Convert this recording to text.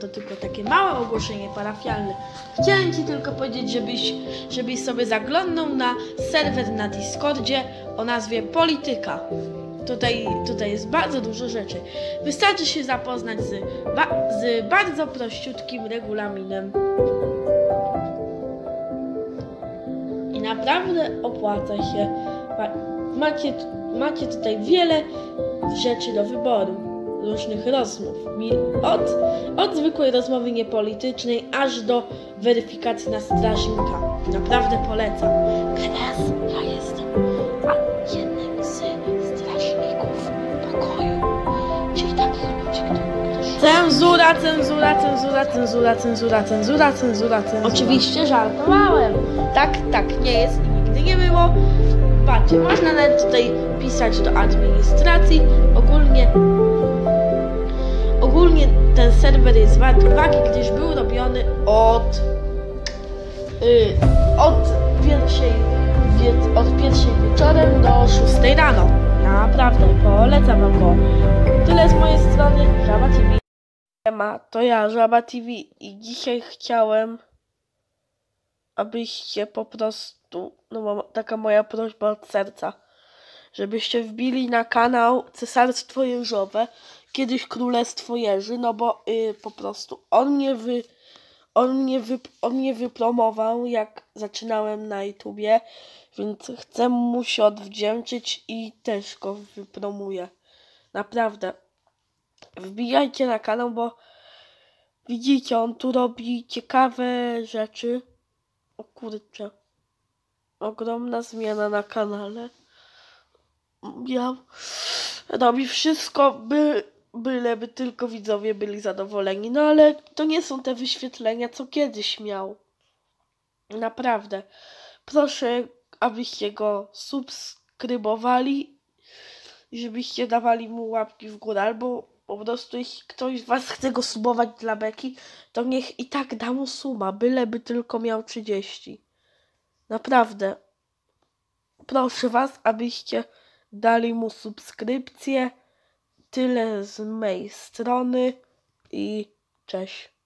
to tylko takie małe ogłoszenie parafialne. Chciałem Ci tylko powiedzieć, żebyś, żebyś sobie zaglądnął na serwer na Discordzie o nazwie Polityka. Tutaj, tutaj jest bardzo dużo rzeczy. Wystarczy się zapoznać z, ba- z bardzo prościutkim regulaminem. I naprawdę opłaca się. Ma- Macie, macie tutaj wiele rzeczy do wyboru, różnych rozmów. Od, od zwykłej rozmowy niepolitycznej, aż do weryfikacji na strażnika. Naprawdę polecam. Teraz ja jestem jednym z strażników pokoju, czyli takich ludzi, którzy... Cenzura, cenzura, cenzura, cenzura, cenzura, cenzura, cenzura, cenzura. Oczywiście żartowałem. Tak, tak nie jest i nigdy nie było. Patrzcie, można nawet tutaj pisać do administracji. Ogólnie ogólnie ten serwer jest wart uwagi, gdyż był robiony od y, od pierwszej od pierwszej wieczorem do 6 rano. Naprawdę, polecam wam go. Tyle z mojej strony, Żaba TV. Siema, to ja, Żaba TV i dzisiaj chciałem abyście po prostu, no taka moja prośba od serca, żebyście wbili na kanał Cesarstwo Jeżowe, kiedyś Królestwo Jeży, no bo y, po prostu on mnie wy, on mnie, wy, on mnie wypromował, jak zaczynałem na YouTubie, więc chcę mu się odwdzięczyć i też go wypromuję. Naprawdę. Wbijajcie na kanał, bo widzicie, on tu robi ciekawe rzeczy. O kurczę. Ogromna zmiana na kanale. Ja robi wszystko, by, byleby tylko widzowie byli zadowoleni. No ale to nie są te wyświetlenia, co kiedyś miał. Naprawdę. Proszę, abyście go subskrybowali i żebyście dawali mu łapki w górę, albo po prostu jeśli ktoś z was chce go subować dla beki, to niech i tak da mu suma, byleby tylko miał 30. Naprawdę. Proszę was, abyście dali mu subskrypcję. Tyle z mojej strony i cześć.